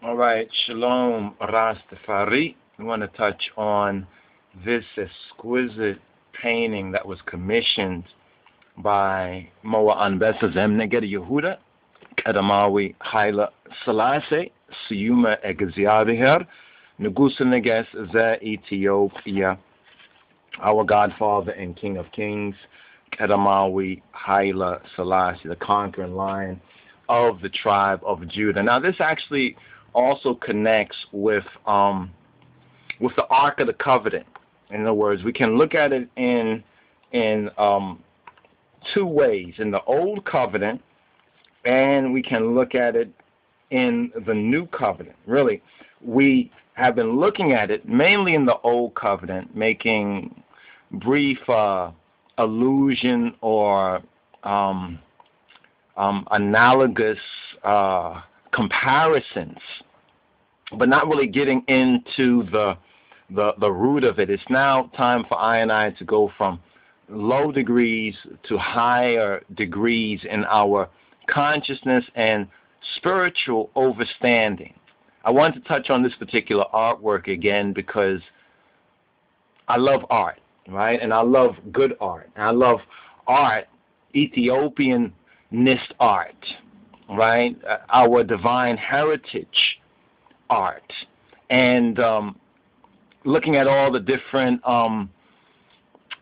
All right, Shalom Rastafari. We want to touch on this exquisite painting that was commissioned by Moa Anbesa Zemneger Yehuda, Kadamawi Haile Selassie, Siyuma Egeziabiher, Neguseneges Ze Ethiopia, our Godfather and King of Kings, Kadamawi Haile Selassie, the conquering lion of the tribe of Judah. Now, this actually also connects with um, with the Ark of the Covenant. In other words, we can look at it in in um, two ways: in the Old Covenant, and we can look at it in the New Covenant. Really, we have been looking at it mainly in the Old Covenant, making brief uh, allusion or um, um, analogous uh, comparisons, but not really getting into the, the the root of it. It's now time for I and I to go from low degrees to higher degrees in our consciousness and spiritual overstanding. I want to touch on this particular artwork again because I love art, right? And I love good art. And I love art, Ethiopian nist art, right? Uh, our divine heritage art, and um, looking at all the different um,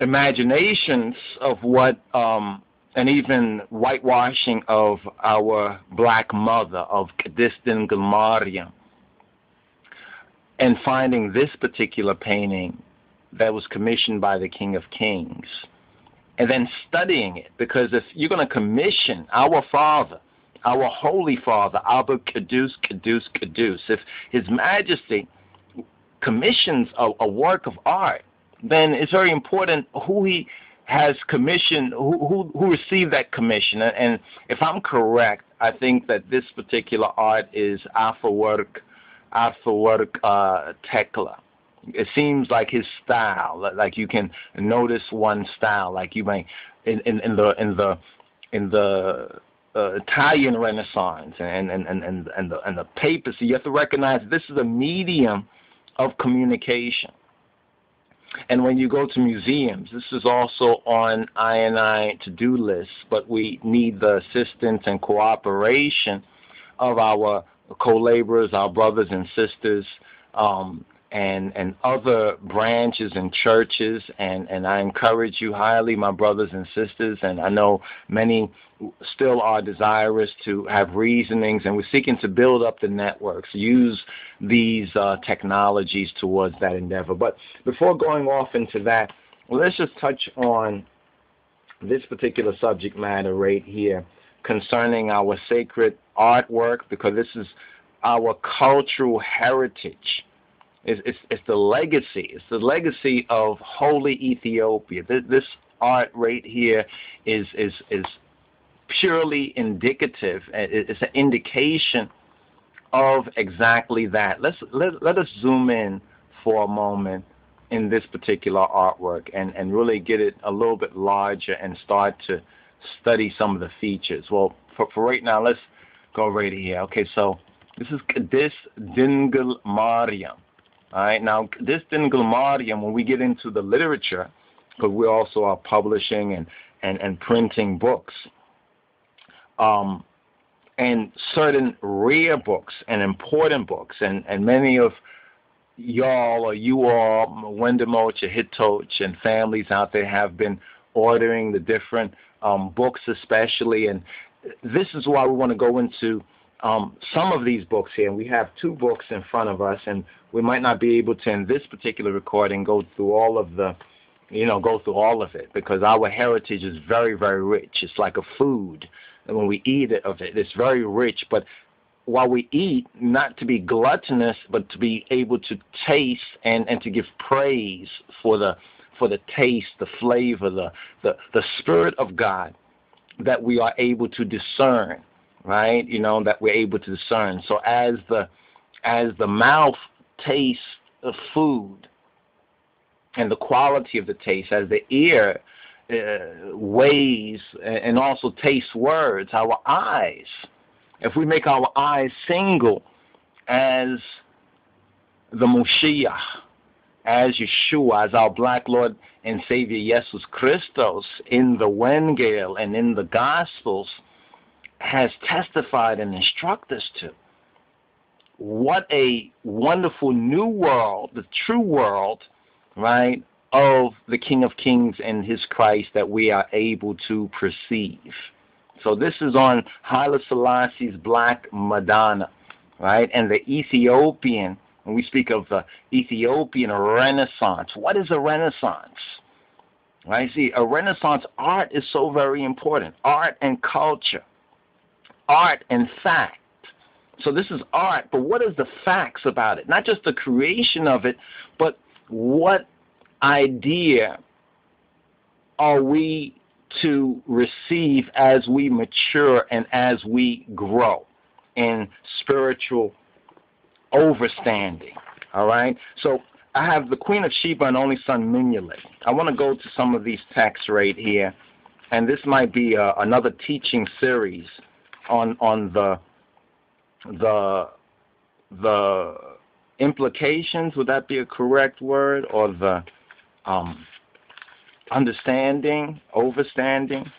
imaginations of what, um, and even whitewashing of our black mother of Kadistin Gilmaria, and finding this particular painting that was commissioned by the King of Kings and then studying it. Because if you're going to commission our Father, our Holy Father, Abba Kadus, Kadus, Kadus, if His Majesty commissions a, a work of art, then it's very important who He has commissioned, who, who, who received that commission. And if I'm correct, I think that this particular art is Afewerk, Afewerk uh, Tekle it seems like his style like you can notice one style like you may in in, in the in the in the uh, Italian Renaissance and and, and, and, and the and the papacy, you have to recognize this is a medium of communication. And when you go to museums, this is also on I and I to-do list, but we need the assistance and cooperation of our co-laborers, our brothers and sisters, um, and and other branches and churches and and I encourage you highly my brothers and sisters and I know many still are desirous to have reasonings and we're seeking to build up the networks use these uh, technologies towards that endeavor. But before going off into that let's just touch on this particular subject matter right here concerning our sacred artwork because this is our cultural heritage it's, it's, it's the legacy. It's the legacy of holy Ethiopia. This, this art right here is is is purely indicative. Uh, it's an indication of exactly that. Let's let, let us zoom in for a moment in this particular artwork and, and really get it a little bit larger and start to study some of the features. Well, for, for right now, let's go right here. Okay, so this is Kadis Dingel Mariam. All right, now this Dingel Mariam, when we get into the literature, because we also are publishing and, and, and printing books, um, and certain rare books and important books, and, and many of y'all or you all, Wendemoch, Hitoch, and families out there have been ordering the different um, books, especially, and this is why we want to go into um, some of these books here. and We have two books in front of us, and we might not be able to, in this particular recording, go through all of the, you know, go through all of it because our heritage is very, very rich. It's like a food, and when we eat it of it, it's very rich. But while we eat, not to be gluttonous, but to be able to taste and and to give praise for the for the taste, the flavor, the the the spirit of God that we are able to discern right? You know, that we're able to discern. So as the as the mouth tastes of food and the quality of the taste, as the ear uh, weighs and also tastes words, our eyes, if we make our eyes single as the Moshiach, as Yeshua, as our black Lord and Savior Jesus Christos in the Wengel and in the Gospels has testified and instructed us to. What a wonderful new world, the true world, right, of the King of Kings and his Christ that we are able to perceive. So this is on Haile Selassie's Black Madonna, right? And the Ethiopian, when we speak of the Ethiopian Renaissance, what is a Renaissance? Right? See, a Renaissance art is so very important. Art and culture, art and fact. So this is art, but what is the facts about it? Not just the creation of it, but what idea are we to receive as we mature and as we grow in spiritual overstanding? All right? So I have the Queen of Sheba and only son Menyelek. I want to go to some of these texts right here, and this might be uh, another teaching series on on the the the implications. Would that be a correct word, or the um, understanding, overstanding?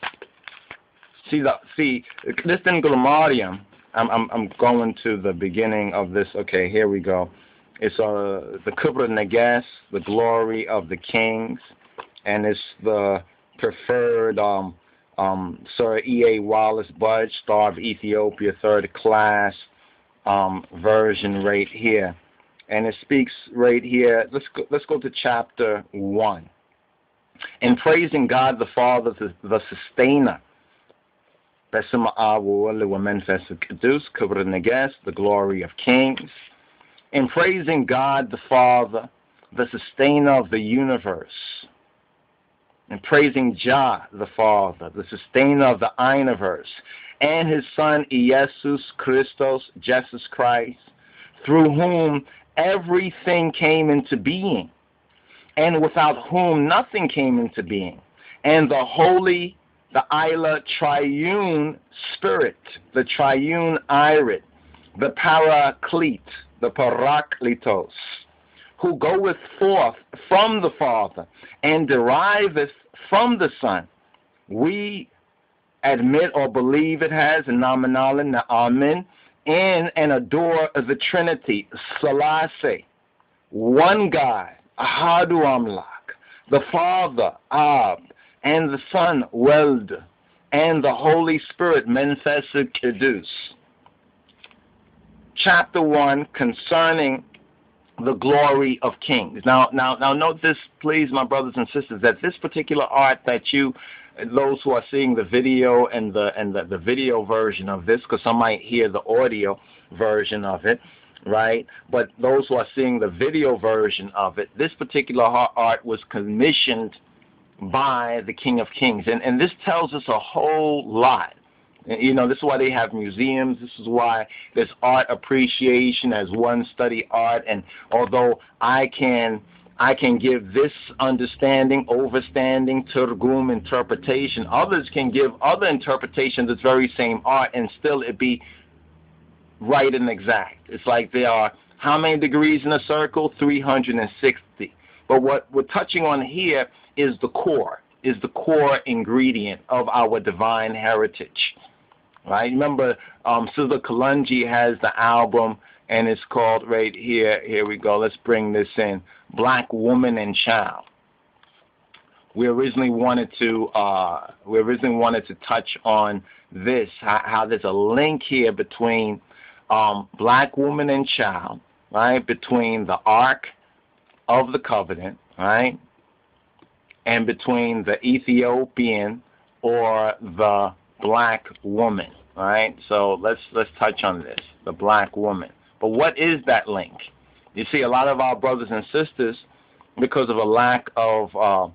See the see this in Grammarium. I'm, I'm I'm going to the beginning of this. Okay, here we go. It's uh, the Kebra Nagast, the glory of the kings, and it's the preferred um, um, Sir E.A. Wallis Budge, Star of Ethiopia, third class um, version right here. And it speaks right here. Let's go, let's go to chapter 1. In praising God the Father, the, the sustainer, the glory of kings in praising God the Father, the sustainer of the universe, and praising Jah the Father, the sustainer of the universe, and his Son Jesus Christos, Jesus Christ, through whom everything came into being, and without whom nothing came into being, and the Holy, the Isla Triune Spirit, the Triune Irit, the Paraclete, the Parakletos, who goeth forth from the Father and deriveth from the Son. We admit or believe it has a nominal amen in and adore the Trinity, Selassie, one God, Ahadu Amlak, the Father, Ab, and the Son, Weld, and the Holy Spirit, Menfesa Kedus chapter 1 concerning the glory of kings. Now, now, now, note this, please, my brothers and sisters, that this particular art that you, those who are seeing the video and the and the, the video version of this, because some might hear the audio version of it, right? But those who are seeing the video version of it, this particular art was commissioned by the King of Kings, and and this tells us a whole lot you know, this is why they have museums. This is why there's art appreciation as one study art. And although I can I can give this understanding, overstanding, turgum, interpretation. Others can give other interpretations of this very same art and still it be right and exact. It's like there are how many degrees in a circle? 360. But what we're touching on here is the core, is the core ingredient of our divine heritage right? Remember, um, Sizzla Kalonji has the album, and it's called right here. Here we go. Let's bring this in: Black Woman and Child. We originally wanted to uh, we originally wanted to touch on this how, how there's a link here between um, Black Woman and Child, right? Between the Ark of the Covenant, right? And between the Ethiopian or the black woman. All right, so let's let's touch on this, the black woman. But what is that link? You see, a lot of our brothers and sisters, because of a lack of uh,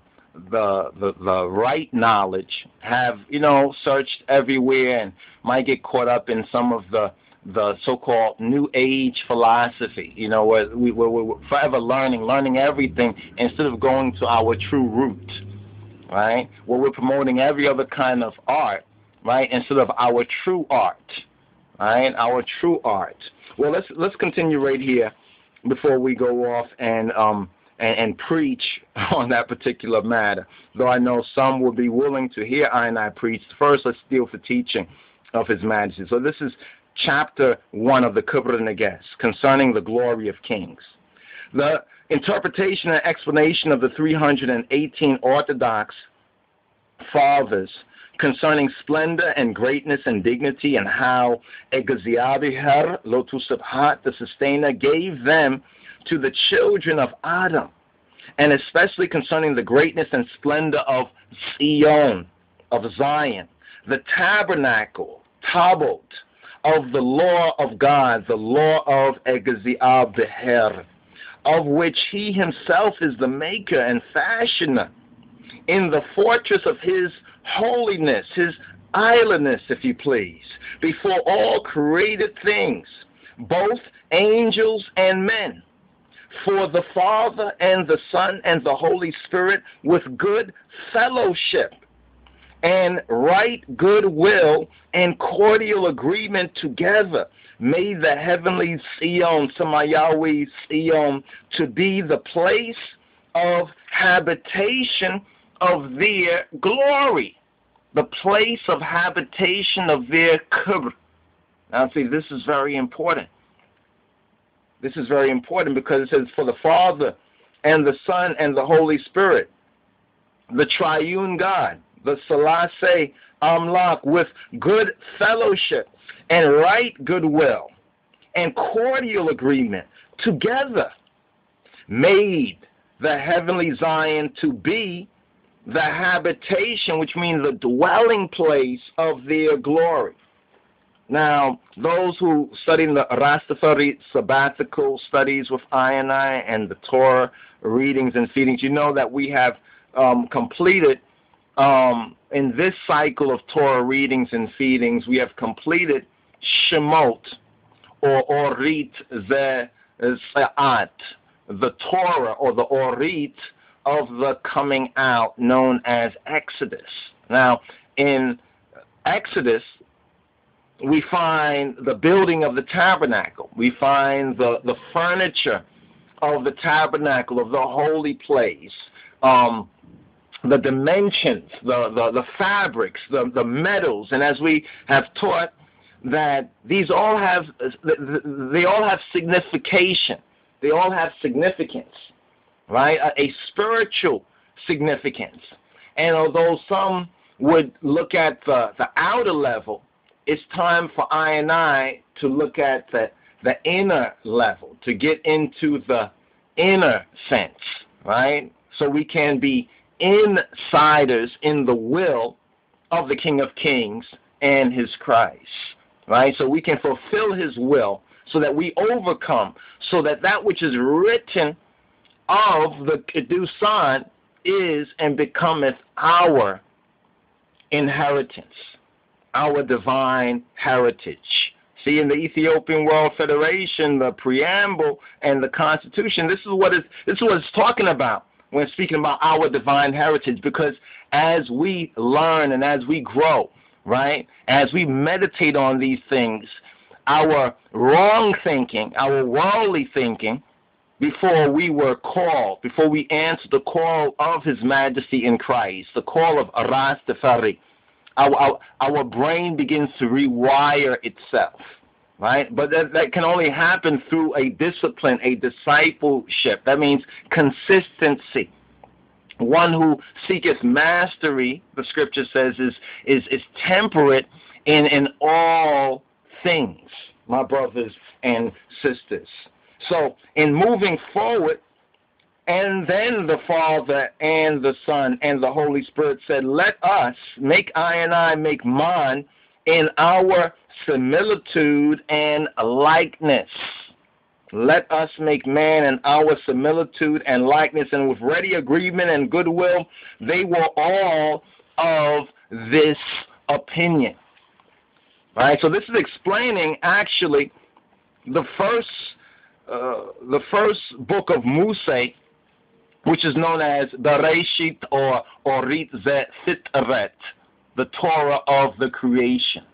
the, the the right knowledge, have you know searched everywhere and might get caught up in some of the the so-called new age philosophy, you know, where, we, where we're forever learning, learning everything instead of going to our true root, right? Where we're promoting every other kind of art right? Instead of our true art, right? Our true art. Well, let's let's continue right here before we go off and um and, and preach on that particular matter. Though I know some will be willing to hear I and I preach. First, let's deal with the teaching of His Majesty. So this is chapter one of the Kebra Nagast concerning the glory of kings. The interpretation and explanation of the 318 Orthodox fathers concerning splendor and greatness and dignity and how Egaziabiher, Lotus Subhat, the sustainer, gave them to the children of Adam, and especially concerning the greatness and splendor of Zion, of Zion, the tabernacle, Tabot, of the law of God, the law of Egaziabiher, of which he himself is the maker and fashioner in the fortress of his holiness, his islandness, if you please, before all created things, both angels and men. For the Father and the Son and the Holy Spirit with good fellowship and right goodwill and cordial agreement together made the heavenly Sion, Samayawi Sion, to be the place of habitation of their glory, the place of habitation of their kubr. Now, see, this is very important. This is very important because it says, for the Father and the Son and the Holy Spirit, the triune God, the Selassie Amlak, with good fellowship and right goodwill and cordial agreement together, made the heavenly Zion to be the habitation, which means the dwelling place of their glory. Now, those who study the Rastafari sabbathical studies with I and I and the Torah readings and feedings, you know that we have um, completed um, in this cycle of Torah readings and feedings, we have completed Shemot or Orit Ze'at, the Torah or the Orit of the coming out known as Exodus. Now, in Exodus, we find the building of the tabernacle. We find the, the furniture of the tabernacle, of the holy place, um, the dimensions, the, the, the fabrics, the, the metals. And as we have taught, that these all have, they all have signification. They all have significance right? A, a spiritual significance. And although some would look at the, the outer level, it's time for I and I to look at the, the inner level, to get into the inner sense, right? So we can be insiders in the will of the King of Kings and his Christ, right? So we can fulfill his will so that we overcome, so that that which is written of the Kedusan is and becometh our inheritance, our divine heritage. See, in the Ethiopian World Federation, the preamble and the Constitution, this is what it's, this is what it's talking about when speaking about our divine heritage. Because as we learn and as we grow, right, as we meditate on these things, our wrong thinking, our worldly thinking, before we were called, before we answered the call of His Majesty in Christ, the call of Arastafari, our, our, our brain begins to rewire itself, right? But that, that can only happen through a discipline, a discipleship. That means consistency. One who seeketh mastery, the scripture says, is, is, is temperate in, in all things, my brothers and sisters. So, in moving forward, and then the Father and the Son and the Holy Spirit said, Let us make I and I make man in our similitude and likeness. Let us make man in our similitude and likeness, and with ready agreement and goodwill, they were all of this opinion. All right, so this is explaining actually the first Uh, the first book of Musa, which is known as Bereshit or Orit Ze Fitret, the Torah of the creation.